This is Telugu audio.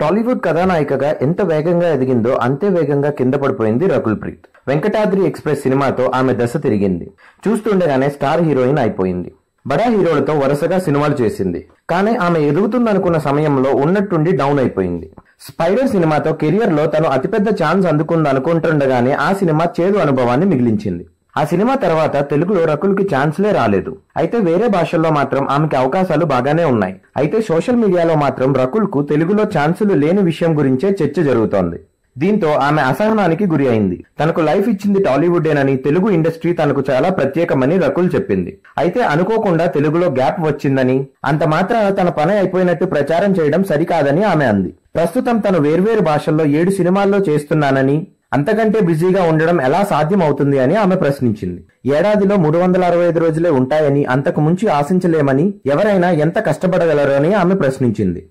టాలీవుడ్ కథానాయికగా ఎంత వేగంగా ఎదిగిందో అంతే వేగంగా కింద పడిపోయింది రకుల్ ప్రీత్ వెంకటాద్రి ఎక్స్ప్రెస్ సినిమాతో ఆమె దశ తిరిగింది. చూస్తుండగానే స్టార్ హీరోయిన్ అయిపోయింది. బడా హీరోలతో వరుసగా సినిమాలు చేసింది. కానీ ఆమె ఎదుగుతుందనుకున్న సమయంలో ఉన్నట్టుండి డౌన్ అయిపోయింది. స్పైడర్ సినిమాతో కెరియర్లో తను అతిపెద్ద ఛాన్స్ అందుకుందనుకుంటుండగానే ఆ సినిమా చేదు అనుభవాన్ని మిగిలించింది. ఆ సినిమా తర్వాత తెలుగులో రకుల్కి ఛాన్స్లే రాలేదు. అయితే వేరే భాషల్లో మాత్రం ఆమెకి అవకాశాలు బాగానే ఉన్నాయి. అయితే సోషల్ మీడియాలో మాత్రం రకుల్కు తెలుగులో ఛాన్సులు లేని విషయం గురించే చర్చ జరుగుతోంది. దీంతో ఆమె అసహనానికి గురి అయింది. తనకు లైఫ్ ఇచ్చింది టాలీవుడేనని తెలుగు ఇండస్ట్రీ తనకు చాలా ప్రత్యేకమని రకుల్ చెప్పింది. అయితే అనుకోకుండా తెలుగులో గ్యాప్ వచ్చిందని అంత మాత్రాన తన పని అయిపోయినట్టు ప్రచారం చేయడం సరికాదని ఆమె అంది. ప్రస్తుతం తను వేర్వేరు భాషల్లో ఏడు సినిమాల్లో చేస్తున్నానని అంతకంటే బిజీగా ఉండడం ఎలా సాధ్యం అవుతుంది అని ఆమె ప్రశ్నించింది. ఏడాదిలో మూడు వందల అరవై ఐదు రోజులే ఉంటాయని అంతకు ముంచి ఆశించలేమని ఎవరైనా ఎంత కష్టపడగలరు అని ఆమె ప్రశ్నించింది.